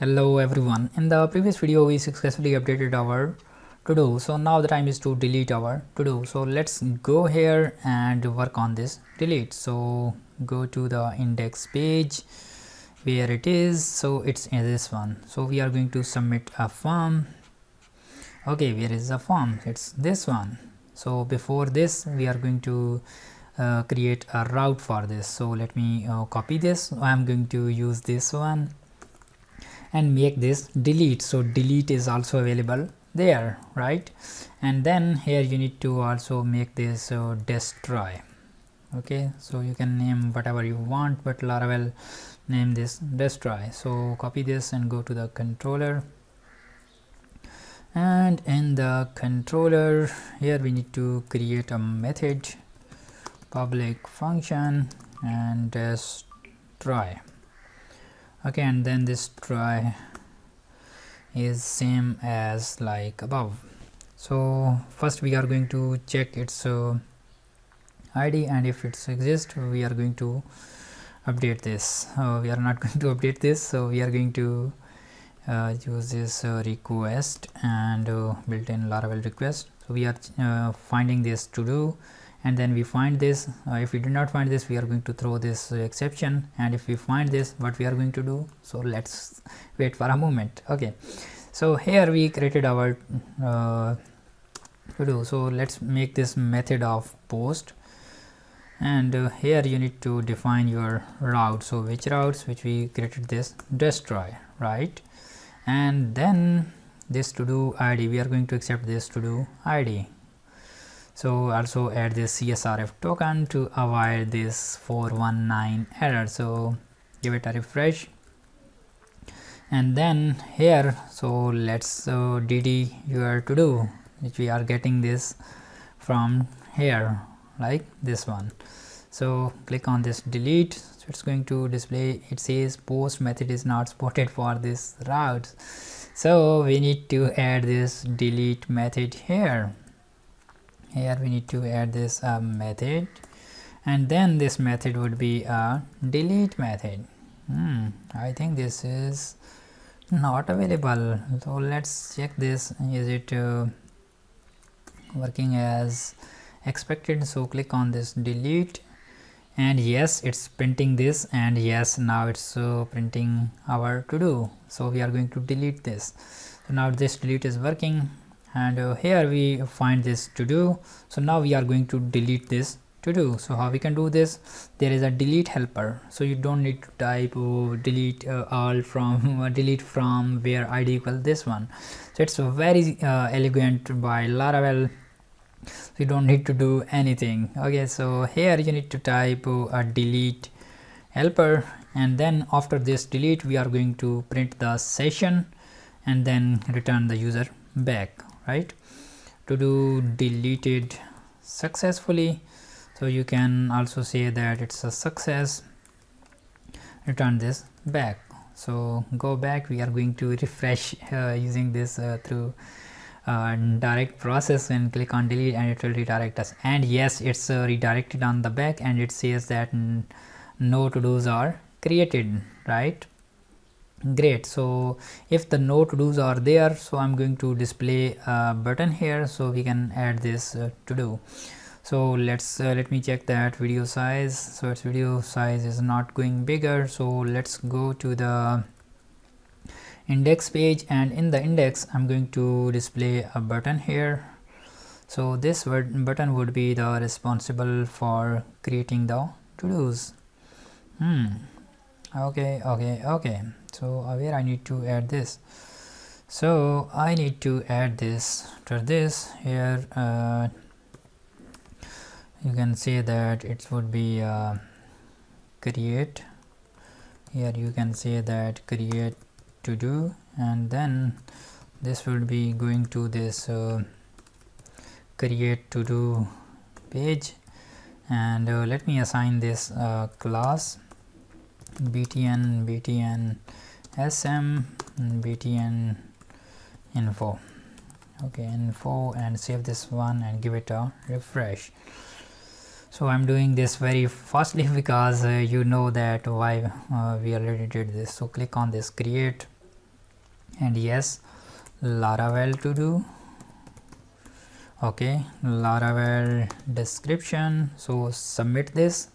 hello everyone. In the previous video we successfully updated our to do so now the time is to delete our to do so let's go here and work on this delete. So go to the index page where it is. So it's in this one. So we are going to submit a form. Okay where is the form? It's this one. So before this we are going to uh, create a route for this. So let me uh, copy this. I'm going to use this one and make this delete. So delete is also available there right? And then here you need to also make this uh, destroy. Okay so you can name whatever you want but laravel name this destroy. So copy this and go to the controller. And in the controller here we need to create a method public function and destroy okay and then this try is same as like above. So first we are going to check its uh, id and if it exists we are going to update this. Uh, we are not going to update this so we are going to uh, use this uh, request and uh, built-in laravel request. So we are uh, finding this to do and then we find this uh, if we do not find this we are going to throw this uh, exception. And if we find this what we are going to do? So let's wait for a moment. Okay. So here we created our uh, to do. So let's make this method of post. And uh, here you need to define your route. So which routes which we created this? Destroy right? And then this to do id we are going to accept this to do id so also add this csrf token to avoid this 419 error. So give it a refresh. And then here so let's uh, dd your to do which we are getting this from here like this one. So click on this delete. So it's going to display it says post method is not supported for this route. So we need to add this delete method here here we need to add this uh, method. And then this method would be a delete method. Hmm, I think this is not available. So let's check this. Is it uh, working as expected? So click on this delete. And yes it's printing this. And yes now it's uh, printing our to do so we are going to delete this. So now this delete is working and uh, here we find this to do so now we are going to delete this to do so how we can do this? There is a delete helper. So you don't need to type oh, delete uh, all from uh, delete from where id equal this one. So it's very uh, elegant by laravel. So you don't need to do anything. Okay so here you need to type uh, a delete helper. And then after this delete we are going to print the session and then return the user back right? To do deleted successfully. So you can also say that it's a success. Return this back. So go back. We are going to refresh uh, using this uh, through uh, direct process and click on delete and it will redirect us. And yes it's uh, redirected on the back and it says that no to do's are created right great. So if the no to do's are there so i'm going to display a button here so we can add this uh, to do. So let's uh, let me check that video size. So its video size is not going bigger. So let's go to the index page and in the index i'm going to display a button here. So this button would be the responsible for creating the to-dos. Hmm. Okay okay okay so where I need to add this. So I need to add this. To this here uh, you can see that it would be uh, create. Here you can say that create to do. And then this will be going to this uh, create to do page. And uh, let me assign this uh, class. Btn btn sm btn info. Okay info and save this one and give it a refresh. So i'm doing this very fastly because uh, you know that why uh, we already did this. So click on this create. And yes laravel to do. Okay laravel description. So submit this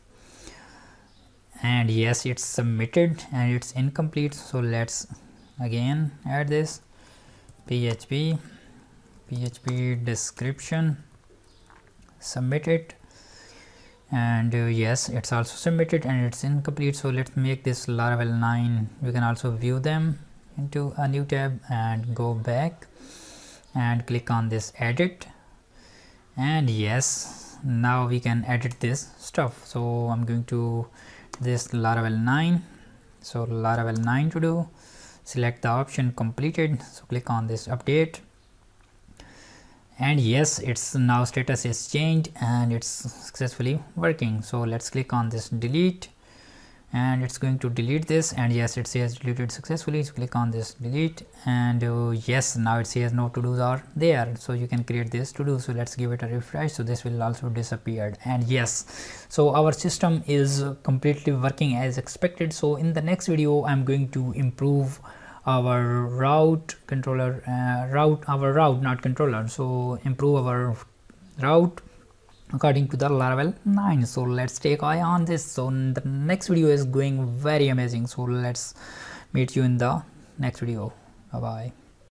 and yes it's submitted and it's incomplete. So let's again add this php php description submit it. And uh, yes it's also submitted and it's incomplete. So let's make this laravel 9 we can also view them into a new tab and go back and click on this edit. And yes now we can edit this stuff. So i'm going to this laravel 9 so laravel 9 to do select the option completed. So click on this update. And yes it's now status is changed and it's successfully working. So let's click on this delete and it's going to delete this. And yes it says deleted successfully. So click on this delete. And uh, yes now it says no to do's are there. So you can create this to do so let's give it a refresh. So this will also disappear. And yes so our system is completely working as expected. So in the next video i'm going to improve our route controller uh, route our route not controller. So improve our route according to the Laravel 9 so let's take eye on this. So the next video is going very amazing. So let's meet you in the next video. Bye bye